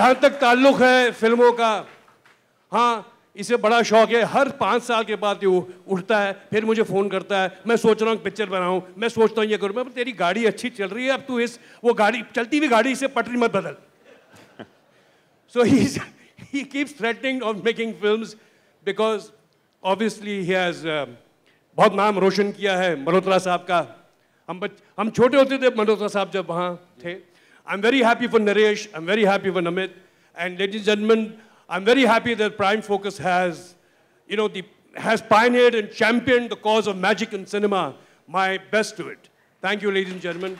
जहाँ तक ताल्लुक है फ़िल्मों का हाँ इसे बड़ा शौक है। हर पाँच साल के बाद ये उठता है फिर मुझे फ़ोन करता है। मैं सोच रहा हूँ पिक्चर बनाऊँ। मैं सोचता हूँ ये करूँ। मैं तेरी गाड़ी अच्छी चल रही है अब तू इस वो गाड़ी चलती हुई गाड़ी से पटरी मत बदल। सो ही he keeps threatening of making films because obviously he uh, बहुत नाम रोशन किया है मल्होत्रा साहब का। हम बच हम छोटे होते थे मल्होत्रा साहब जब वहाँ थे। I am very happy for Naresh I am very happy for Namit and ladies gentleman I'm very happy that Prime Focus has, you know, the, has pioneered and championed the cause of magic in cinema. My best to it. Thank you, ladies and gentlemen.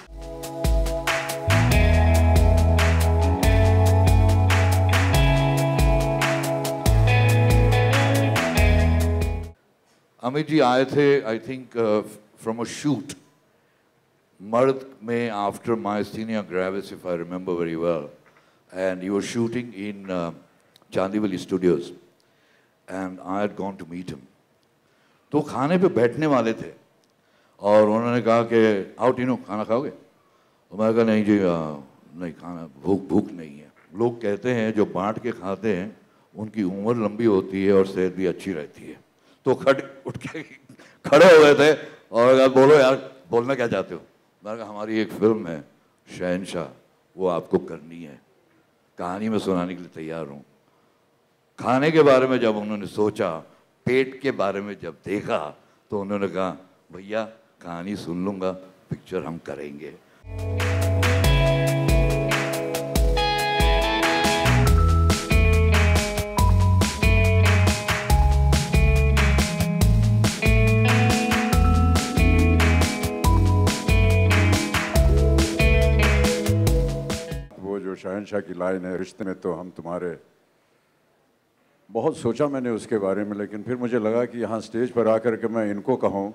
Amit ji आए थे I think from a shoot मर्द में after myasthenia gravis if I remember very well and you were shooting in uh, Chandivali studios and I had gone to meet him तो खाने पे बैठने वाले थे और उन्होंने कहा कि आओ टीनो खाना खाओगे? तो मैं कहा नहीं जी आ, नहीं खाना भूख भूख नहीं है। लोग कहते हैं जो बांट के खाते हैं उनकी उम्र लंबी होती है और सेहत भी अच्छी रहती है। तो खड़े उठ के खड़े हो गए थे और बोलो यार बोलना क्या चाहते हो? मैंने कहा, हमारी एक फ़िल्म है, शहनशाह, वो आपको करनी है। कहानी में सुनाने के लिए तैयार हूँ। खाने के बारे में जब उन्होंने सोचा, पेट के बारे में जब देखा तो उन्होंने कहा, भैया, कहानी सुन लूँगा, पिक्चर हम करेंगे। जो शहनशाह की लाइन है, रिश्ते में तो हम तुम्हारे बहुत सोचा मैंने उसके बारे में, लेकिन फिर मुझे लगा कि यहाँ स्टेज पर आकर के मैं इनको कहूँ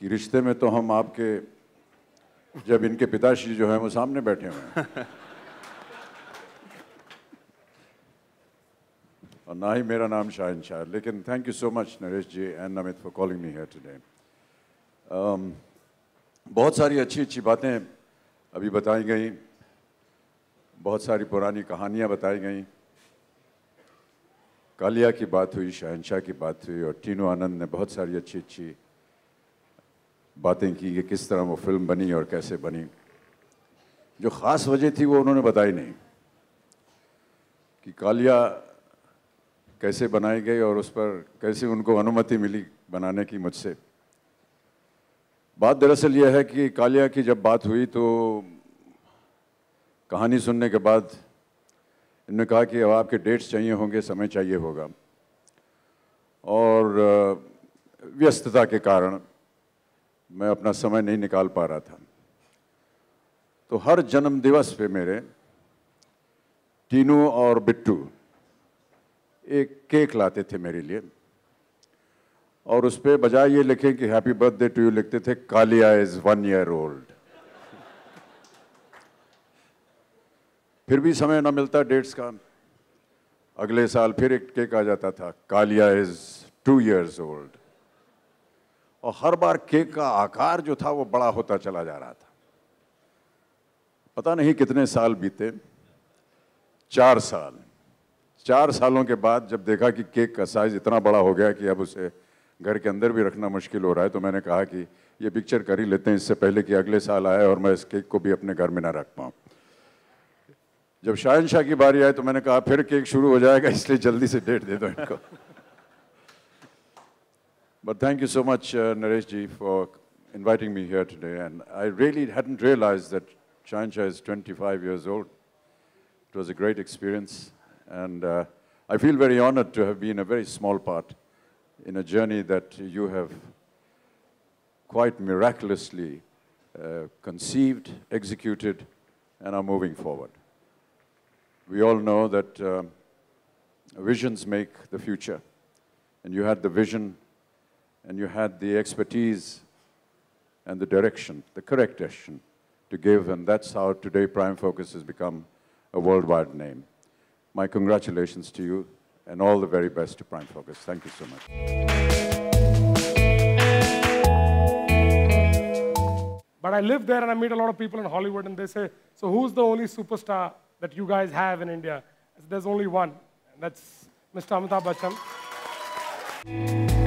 कि रिश्ते में तो हम आपके, जब इनके पिताश्री जो हैं वो सामने बैठे हुए हैं। और ना ही मेरा नाम शाहिन शाह लेकिन thank you so much Naresh ji and Amit for calling me here today बहुत सारी अच्छी अच्छी बातें अभी बताई गई। बहुत सारी पुरानी कहानियाँ बताई गई। कालिया की बात हुई शहनशाह की बात हुई और टीनू आनंद ने बहुत सारी अच्छी अच्छी बातें की कि किस तरह वो फ़िल्म बनी और कैसे बनी। जो ख़ास वजह थी वो उन्होंने बताई नहीं कि कालिया कैसे बनाई गई और उस पर कैसे उनको अनुमति मिली बनाने की मुझसे। बात दरअसल यह है कि कालिया की जब बात हुई तो कहानी सुनने के बाद इन्होंने कहा कि अब आपके डेट्स चाहिए होंगे, समय चाहिए होगा। और व्यस्तता के कारण मैं अपना समय नहीं निकाल पा रहा था। तो हर जन्म दिवस पे मेरे टीनू और बिट्टू एक केक लाते थे मेरे लिए। और उस पर बजाय ये लिखें कि हैप्पी बर्थडे टू यू लिखते थे, Kalia is one year old. फिर भी समय ना मिलता डेट्स का। अगले साल फिर एक केक आ जाता था, Kalia is two years old और हर बार केक का आकार जो था वो बड़ा होता चला जा रहा था। पता नहीं कितने साल बीते। चार साल। चार सालों के बाद जब देखा कि केक का साइज़ इतना बड़ा हो गया कि अब उसे घर के अंदर भी रखना मुश्किल हो रहा है तो मैंने कहा कि ये पिक्चर कर ही लेते हैं, इससे पहले कि अगले साल आए और मैं इस केक को भी अपने घर में ना रख पाऊँ। जब शाहन शाह की बारी आई तो मैंने कहा फिर केक शुरू हो जाएगा इसलिए जल्दी से डेट दे दो इनको But thank you so much, uh, Naresh ji, for inviting me here today. And I really hadn't realized that Shansha is 25 years old. It was a great experience. And uh, I feel very honored to have been a very small part in a journey that you have quite miraculously uh, conceived, executed, and are moving forward. We all know that uh, visions make the future. And you had the vision, and you had the expertise and the direction, the correct direction to give, and that's how today Prime Focus has become a worldwide name. My congratulations to you, and all the very best to Prime Focus. Thank you so much. But I live there and I meet a lot of people in Hollywood and they say, so who's the only superstar that you guys have in India. There's only one, and that's Mr. Amitabh Bachchan.